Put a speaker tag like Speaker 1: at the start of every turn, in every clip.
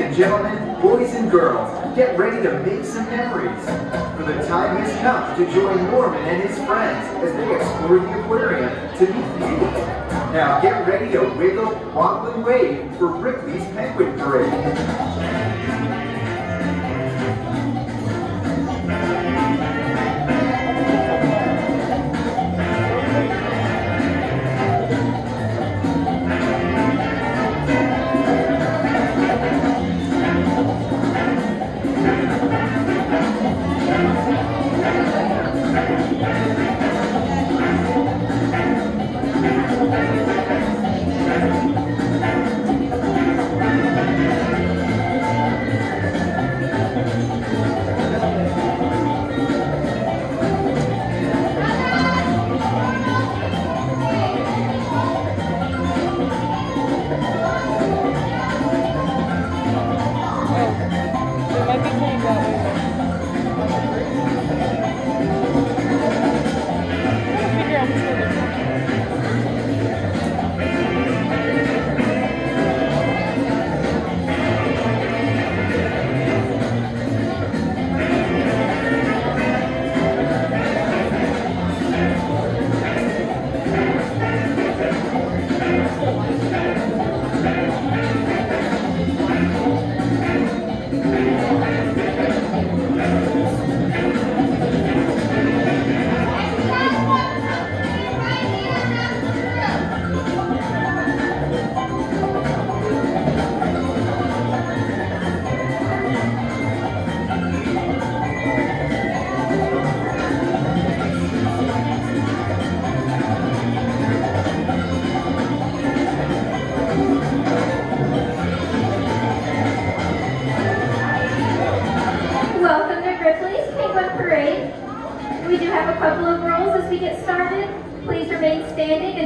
Speaker 1: and gentlemen, boys and girls, get ready to make some memories. For the time has come to join Norman and his friends as they explore the aquarium to meet unique. Now get ready to wiggle, wobble, and wave for Ripley's Penguin Parade.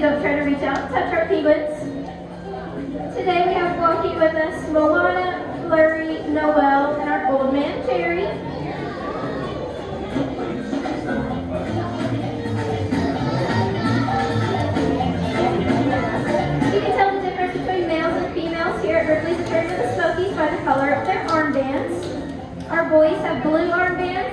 Speaker 2: Standing and don't try to reach out touch our penguins. Today we have walking with us Moana, Flurry, Noel, and our old man Jerry. You can tell the difference between males and females here at Ripley's Return to the Smokies by the color of their armbands. Our boys have blue armbands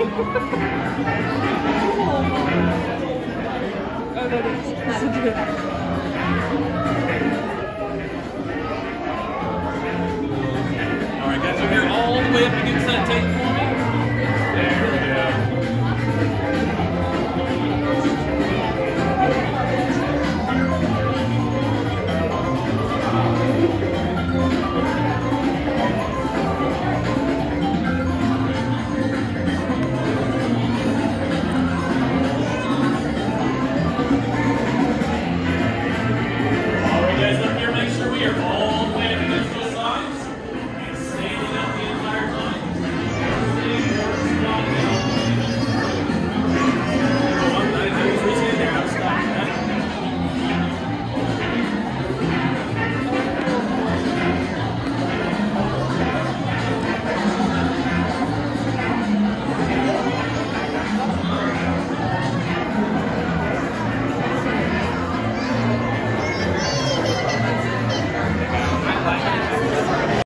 Speaker 3: Oh, that is. This is good.
Speaker 4: All right, guys, are here all the way up against that tape for me.